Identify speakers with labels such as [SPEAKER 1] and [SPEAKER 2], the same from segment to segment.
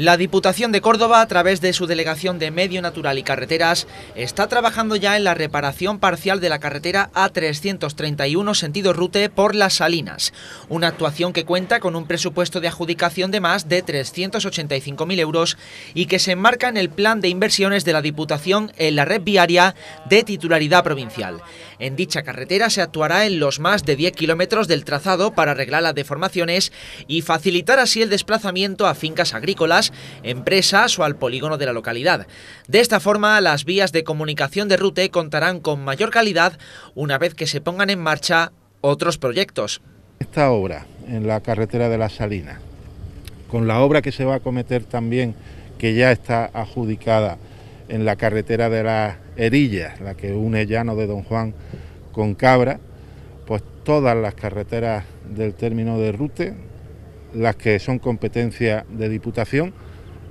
[SPEAKER 1] La Diputación de Córdoba, a través de su Delegación de Medio Natural y Carreteras, está trabajando ya en la reparación parcial de la carretera A331 sentido Rute por Las Salinas, una actuación que cuenta con un presupuesto de adjudicación de más de 385.000 euros y que se enmarca en el plan de inversiones de la Diputación en la red viaria de titularidad provincial. En dicha carretera se actuará en los más de 10 kilómetros del trazado para arreglar las deformaciones y facilitar así el desplazamiento a fincas agrícolas empresas o al polígono de la localidad. De esta forma, las vías de comunicación de Rute contarán con mayor calidad una vez que se pongan en marcha otros proyectos.
[SPEAKER 2] Esta obra en la carretera de las Salinas, con la obra que se va a cometer también, que ya está adjudicada en la carretera de las Erillas, la que une Llano de Don Juan con Cabra, pues todas las carreteras del término de Rute las que son competencia de Diputación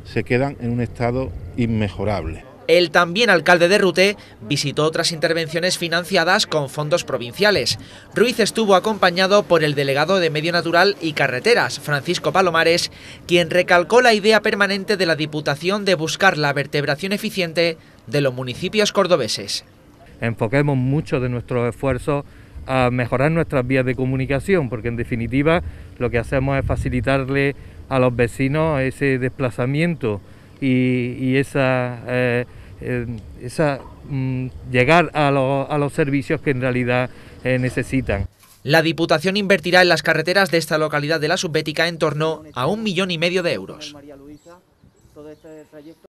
[SPEAKER 2] se quedan en un estado inmejorable.
[SPEAKER 1] El también alcalde de Rute visitó otras intervenciones financiadas con fondos provinciales. Ruiz estuvo acompañado por el delegado de Medio Natural y Carreteras, Francisco Palomares, quien recalcó la idea permanente de la Diputación de buscar la vertebración eficiente de los municipios cordobeses.
[SPEAKER 3] Enfoquemos mucho de nuestros esfuerzos a mejorar nuestras vías de comunicación, porque en definitiva lo que hacemos es facilitarle a los vecinos ese desplazamiento y, esa, eh, eh, esa mm, llegar a, los servicios que en realidad eh, necesitan.
[SPEAKER 1] La Diputación invertirá en las carreteras de esta localidad de la Subbética en torno a un millón y medio de euros.